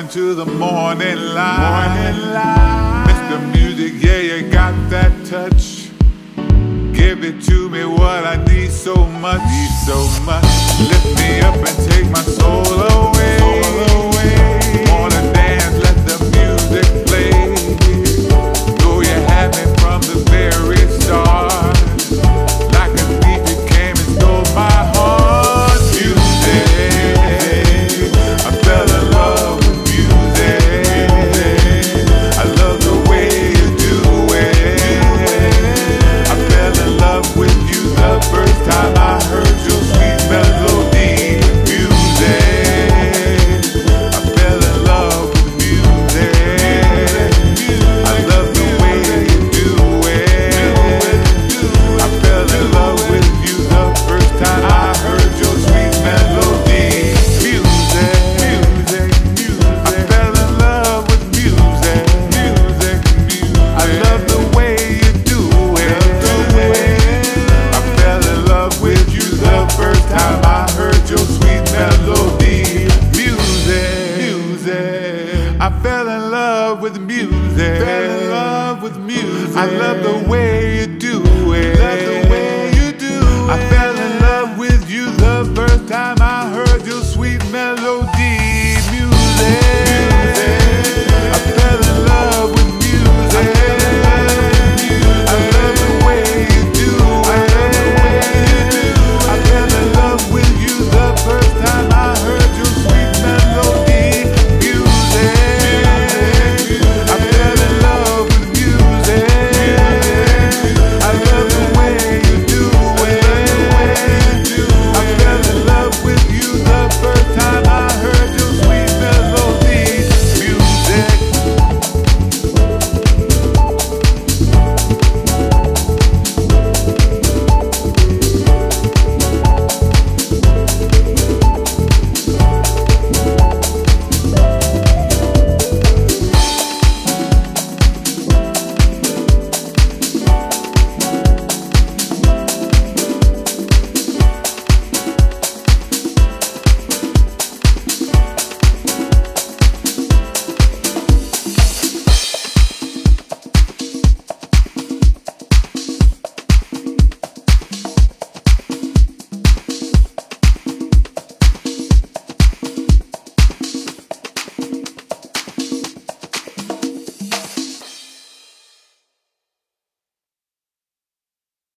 Going to the morning light. Morning light. Mr. Music, yeah, you got that touch. Give it to me, what I need so much. Need so much. Lift music. Fell in love with music. I love the way